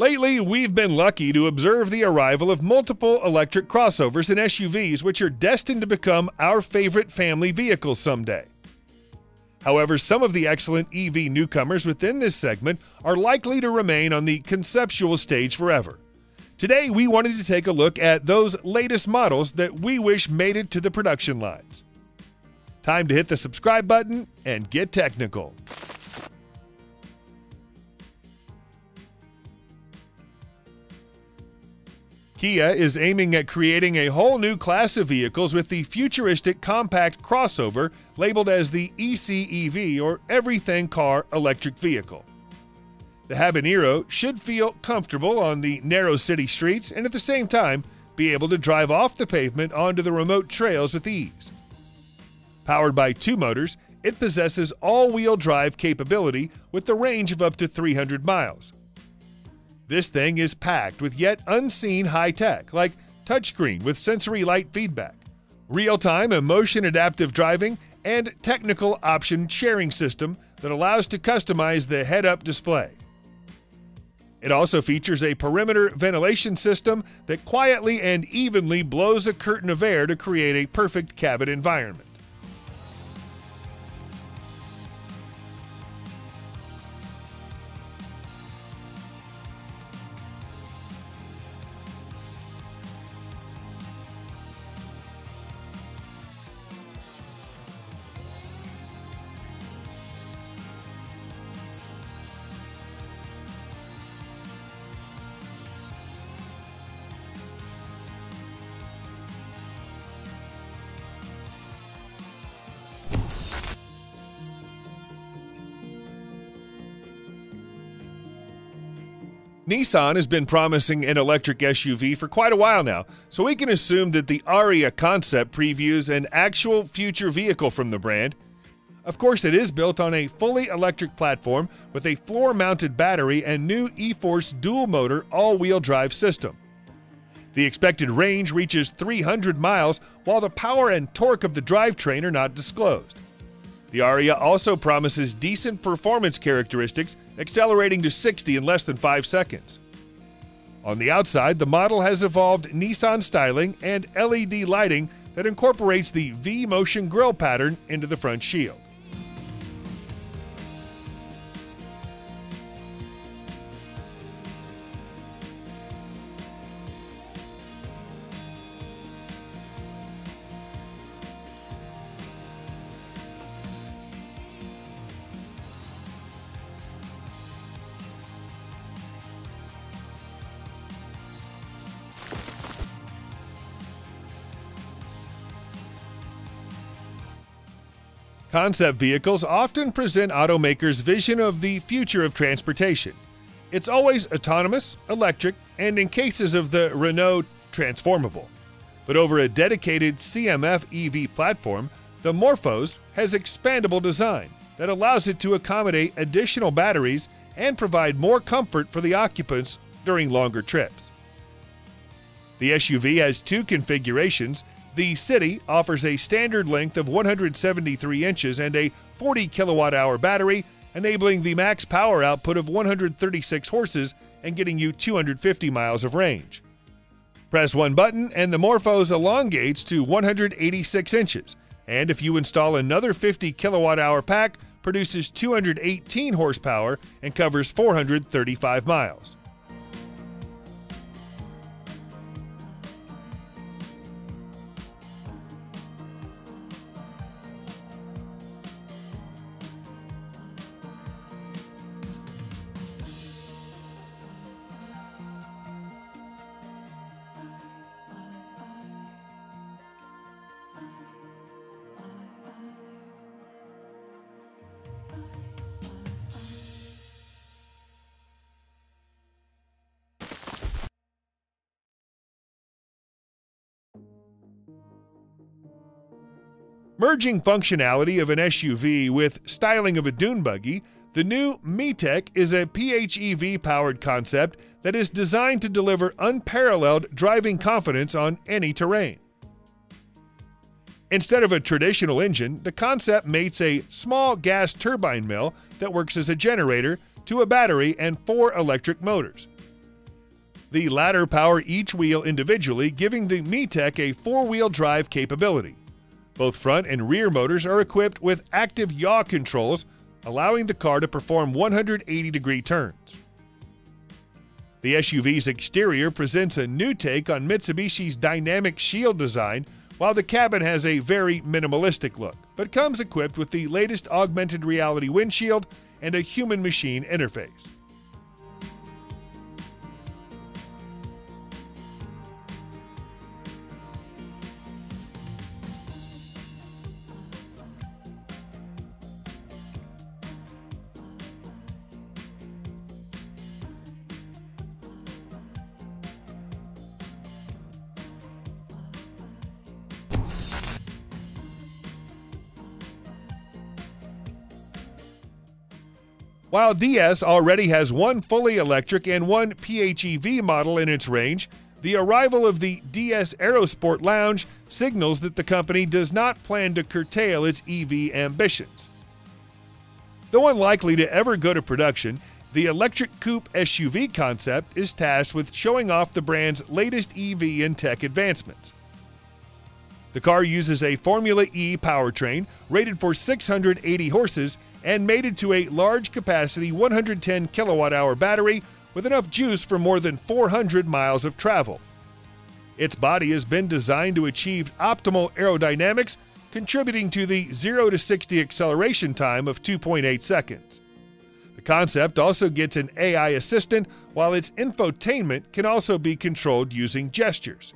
Lately, we've been lucky to observe the arrival of multiple electric crossovers and SUVs, which are destined to become our favorite family vehicles someday. However, some of the excellent EV newcomers within this segment are likely to remain on the conceptual stage forever. Today, we wanted to take a look at those latest models that we wish made it to the production lines. Time to hit the subscribe button and get technical. Kia is aiming at creating a whole new class of vehicles with the futuristic compact crossover labeled as the ECEV or Everything Car Electric Vehicle. The Habaniro should feel comfortable on the narrow city streets and at the same time be able to drive off the pavement onto the remote trails with ease. Powered by two motors, it possesses all wheel drive capability with a range of up to 300 miles. This thing is packed with yet unseen high tech, like touchscreen with sensory light feedback, real time emotion adaptive driving, and technical option sharing system that allows to customize the head up display. It also features a perimeter ventilation system that quietly and evenly blows a curtain of air to create a perfect cabin environment. Nissan has been promising an electric SUV for quite a while now, so we can assume that the Ariya concept previews an actual future vehicle from the brand. Of course, it is built on a fully electric platform with a floor mounted battery and new e Force dual motor all wheel drive system. The expected range reaches 300 miles, while the power and torque of the drivetrain are not disclosed. The Ariya also promises decent performance characteristics, accelerating to 60 in less than 5 seconds. On the outside, the model has evolved Nissan styling and LED lighting that incorporates the V motion grille pattern into the front shield. Concept vehicles often present automakers' vision of the future of transportation. It's always autonomous, electric, and in cases of the Renault, transformable. But over a dedicated CMF EV platform, the Morphoz has expandable design that allows it to accommodate additional batteries and provide more comfort for the occupants during longer trips. The SUV has two configurations the City offers a standard length of 173 inches and a 40 kilowatt hour battery, enabling the max power output of 136 horses and getting you 250 miles of range. Press one button and the Morphoz elongates to 186 inches, and if you install another 50 kilowatt hour pack, produces 218 horsepower and covers 435 miles. Merging functionality of an SUV with styling of a dune buggy, the new Mi-Tech is a PHEV powered concept that is designed to deliver unparalleled driving confidence on any terrain. Instead of a traditional engine, the concept mates a small gas turbine mill that works as a generator to a battery and four electric motors. The latter power each wheel individually, giving the Mi-Tech a four wheel drive capability. Both front and rear motors are equipped with active yaw controls, allowing the car to perform 180 degree turns. The SUV's exterior presents a new take on Mitsubishi's dynamic shield design, while the cabin has a very minimalistic look, but comes equipped with the latest augmented reality windshield and a human machine interface. While DS already has one fully electric and one PHEV model in its range, the arrival of the DS Aerosport Lounge signals that the company does not plan to curtail its EV ambitions. Though unlikely to ever go to production, the electric coupe SUV concept is tasked with showing off the brand's latest EV and tech advancements. The car uses a Formula E powertrain rated for 680 horses and mated to a large capacity 110 kilowatt hour battery with enough juice for more than 400 miles of travel. Its body has been designed to achieve optimal aerodynamics, contributing to the 0 to 60 acceleration time of 2.8 seconds. The concept also gets an AI assistant, while its infotainment can also be controlled using gestures.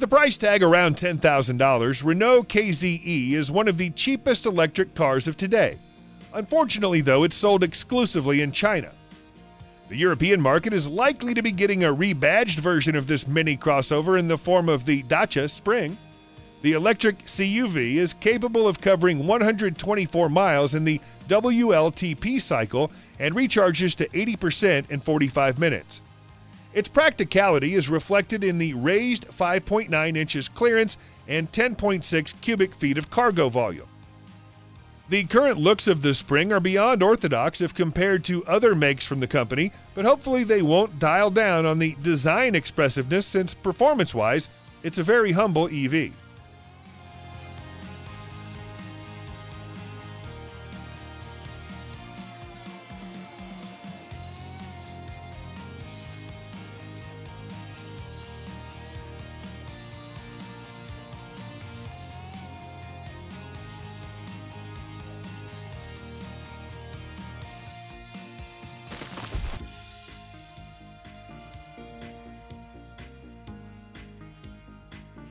With a price tag around $10,000, Renault KZE is one of the cheapest electric cars of today. Unfortunately, though, it's sold exclusively in China. The European market is likely to be getting a rebadged version of this mini crossover in the form of the Dacia Spring. The electric CUV is capable of covering 124 miles in the WLTP cycle and recharges to 80% in 45 minutes. Its practicality is reflected in the raised 5.9 inches clearance and 10.6 cubic feet of cargo volume. The current looks of the Spring are beyond orthodox if compared to other makes from the company, but hopefully they won't dial down on the design expressiveness since performance wise, it's a very humble EV.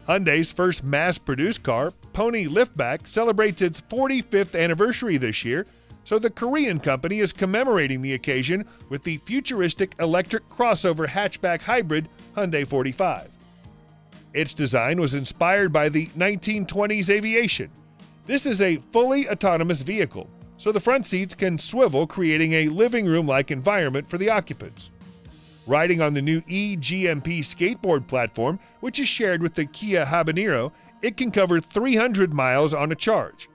Hyundai's first mass produced car, Pony Liftback, celebrates its 45th anniversary this year, so the Korean company is commemorating the occasion with the futuristic electric crossover hatchback hybrid Hyundai 45. Its design was inspired by the 1920s aviation. This is a fully autonomous vehicle, so the front seats can swivel, creating a living room like environment for the occupants. Riding on the new eGMP skateboard platform, which is shared with the Kia Habaniro, it can cover 300 miles on a charge.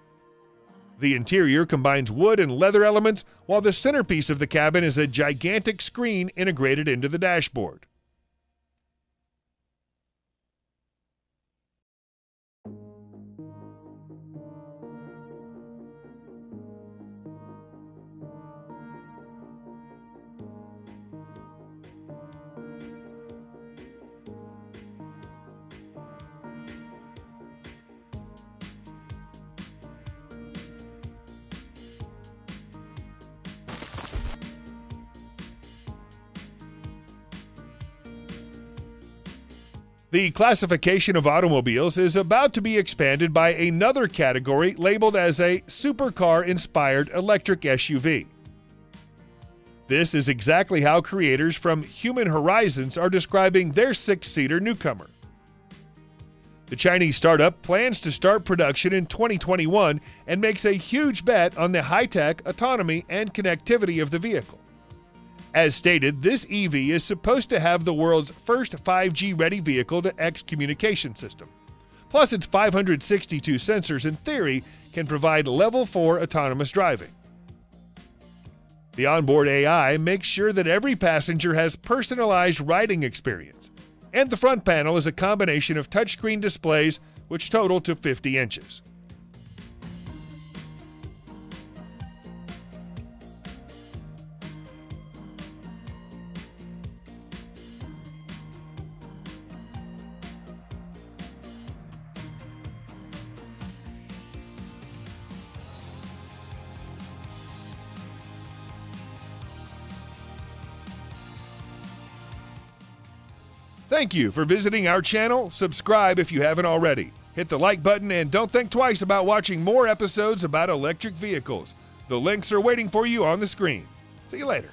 The interior combines wood and leather elements, while the centerpiece of the cabin is a gigantic screen integrated into the dashboard. The classification of automobiles is about to be expanded by another category labeled as a supercar inspired electric SUV. This is exactly how creators from Human Horizons are describing their six seater newcomer. The Chinese startup plans to start production in 2021 and makes a huge bet on the high tech, autonomy, and connectivity of the vehicle. As stated, this EV is supposed to have the world's first 5G ready vehicle to X communication system. Plus, its 562 sensors, in theory, can provide level 4 autonomous driving. The onboard AI makes sure that every passenger has personalized riding experience. And the front panel is a combination of touchscreen displays, which total to 50 inches. Thank you for visiting our channel. Subscribe if you haven't already. Hit the like button and don't think twice about watching more episodes about electric vehicles. The links are waiting for you on the screen. See you later.